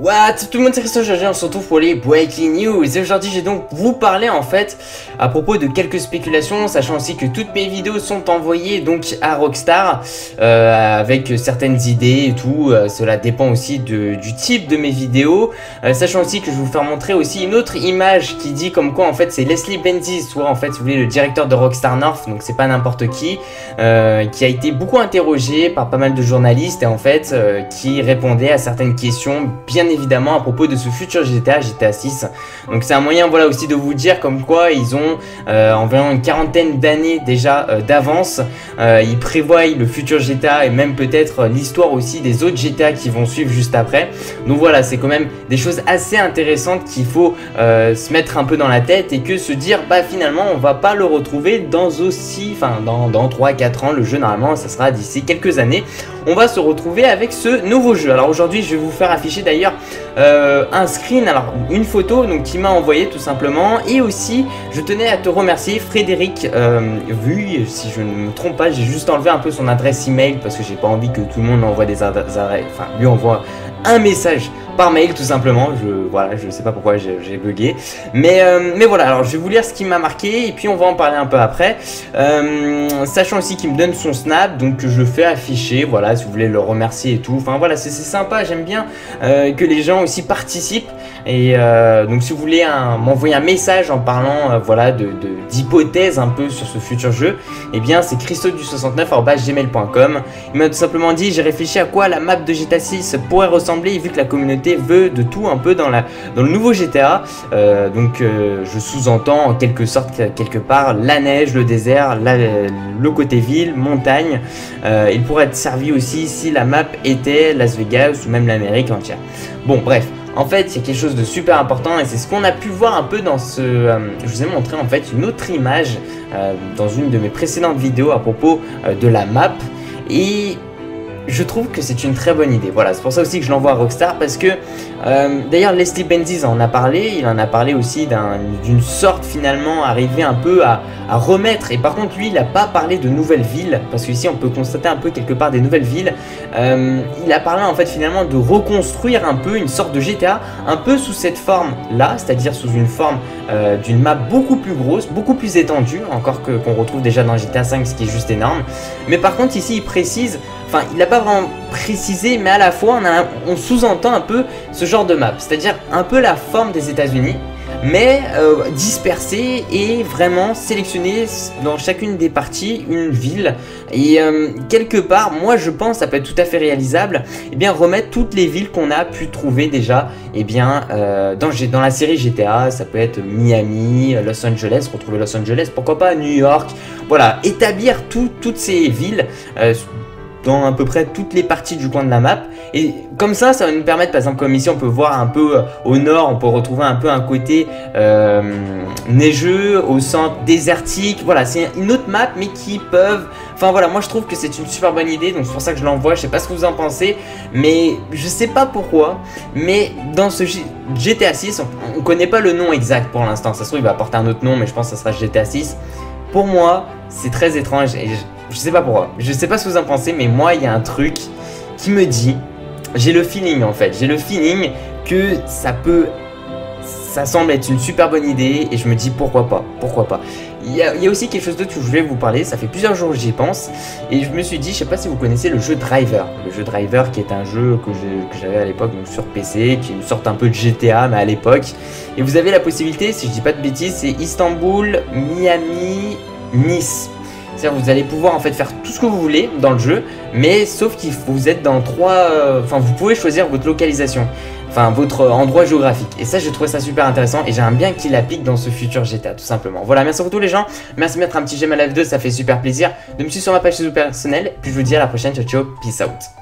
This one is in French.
What? Tout le monde c'est Christophe aujourd'hui on se retrouve pour les Breaking News. Et aujourd'hui j'ai donc vous parler en fait à propos de quelques spéculations sachant aussi que toutes mes vidéos sont envoyées donc à Rockstar euh, avec certaines idées et tout. Euh, cela dépend aussi de, du type de mes vidéos. Euh, sachant aussi que je vais vous faire montrer aussi une autre image qui dit comme quoi en fait c'est Leslie Benzies soit en fait vous voulez le directeur de Rockstar North donc c'est pas n'importe qui qui a été beaucoup interrogé par pas mal de journalistes et en fait qui répondait à certaines questions bien évidemment à propos de ce futur GTA, GTA 6. Donc c'est un moyen voilà aussi de vous dire comme quoi ils ont euh, environ une quarantaine d'années déjà euh, d'avance. Euh, ils prévoient le futur GTA et même peut-être l'histoire aussi des autres GTA qui vont suivre juste après. Donc voilà, c'est quand même des choses assez intéressantes qu'il faut se mettre un peu dans la tête et que se dire bah finalement on va pas le retrouver dans aussi, enfin dans, dans 3-4 ans le jeu normalement ça sera d'ici quelques années. On va se retrouver avec ce nouveau jeu. Alors aujourd'hui je vais vous faire afficher d'ailleurs euh, un screen, alors une photo donc qui m'a envoyé tout simplement. Et aussi je tenais à te remercier Frédéric euh, vu si je ne me trompe pas j'ai juste enlevé un peu son adresse email parce que j'ai pas envie que tout le monde envoie des enfin lui envoie un message par mail tout simplement. Je voilà, je sais pas pourquoi j'ai bugué, mais euh, mais voilà. Alors je vais vous lire ce qui m'a marqué et puis on va en parler un peu après. Euh, sachant aussi qu'il me donne son snap, donc je le fais afficher. Voilà, si vous voulez le remercier et tout. Enfin voilà, c'est sympa. J'aime bien euh, que les gens aussi participent. Et donc si vous voulez m'envoyer un message en parlant voilà de d'hypothèses un peu sur ce futur jeu, et eh bien c'est christo69@gmail.com. Il m'a tout simplement dit j'ai réfléchi à quoi la map de GTA 6 pourrait ressembler vu que la communauté veut de tout un peu dans, la, dans le nouveau GTA. Euh, donc euh, je sous-entends en quelque sorte quelque part la neige, le désert, le côté ville, montagne. Euh, il pourrait être servi aussi si la map était Las Vegas ou même l'Amérique entière. Bon bref, en fait, a quelque chose de super important et c'est ce qu'on a pu voir un peu dans ce... je vous ai montré en fait une autre image dans une de mes précédentes vidéos à propos de la map. Et je trouve que c'est une très bonne idée. Voilà, c'est pour ça aussi que je l'envoie à Rockstar parce que euh, d'ailleurs Leslie Benzies en a parlé, il en a parlé aussi d'une sorte finalement arriver un peu à, remettre. Et par contre lui, il n'a pas parlé de nouvelles villes parce qu'ici on peut constater un peu quelque part des nouvelles villes. Euh, il a parlé en fait finalement de reconstruire un peu une sorte de GTA, un peu sous cette forme là, c'est-à-dire sous une forme euh, d'une map beaucoup plus grosse, beaucoup plus étendue, encore que qu'on retrouve déjà dans GTA 5, ce qui est juste énorme. Mais par contre ici il précise Enfin, il n'a pas vraiment précisé, mais à la fois, on, sous-entend un peu ce genre de map, c'est-à-dire un peu la forme des États-Unis, mais euh, dispersée et vraiment sélectionnée dans chacune des parties une ville. Et euh, quelque part, moi je pense, ça peut être tout à fait réalisable, et eh bien remettre toutes les villes qu'on a pu trouver déjà, eh bien euh, dans, dans la série GTA, ça peut être Miami, Los Angeles, retrouver Los Angeles, pourquoi pas New York, voilà, établir toutes ces villes dans à peu près toutes les parties du coin de la map. Et comme ça, ça va nous permettre, par exemple, comme ici, on peut voir un peu euh, au nord, on peut retrouver un peu un côté euh, neigeux, au centre désertique. Voilà, c'est une autre map, mais qui peuvent... Enfin voilà, moi je trouve que c'est une super bonne idée, donc c'est pour ça que je l'envoie. Je sais pas ce que vous en pensez, mais je sais pas pourquoi. Mais dans ce GTA 6, on, on connaît pas le nom exact pour l'instant. Ça se trouve, il va porter un autre nom, mais je pense que ça sera GTA 6. Pour moi, c'est très étrange et je sais pas pourquoi. Je sais pas ce que vous en pensez, mais moi, il y a un truc qui me dit, j'ai le feeling en fait, j'ai le feeling que ça peut, ça semble être une super bonne idée et je me dis pourquoi pas, pourquoi pas. Il y, a, aussi quelque chose d'autre que je voulais vous parler, ça fait plusieurs jours que j'y pense et je me suis dit, je sais pas si vous connaissez le jeu Driver. Le jeu Driver qui est un jeu que j'avais à l'époque sur PC, qui est une sorte un peu de GTA mais à l'époque. Et vous avez la possibilité, si je dis pas de bêtises, c'est Istanbul, Miami, Nice vous allez pouvoir en fait faire tout ce que vous voulez dans le jeu, mais sauf qu'il vous êtes dans trois... Euh, enfin, vous pouvez choisir votre localisation, enfin votre endroit géographique. Et ça, je trouve ça super intéressant et j'aimerais bien qu'il applique dans ce futur GTA, tout simplement. Voilà, merci à tous les gens. Merci de mettre un petit j'aime à la vidéo, ça fait super plaisir. De me suivre sur ma page Facebook personnelle. Puis je vous dis à la prochaine, ciao ciao, peace out.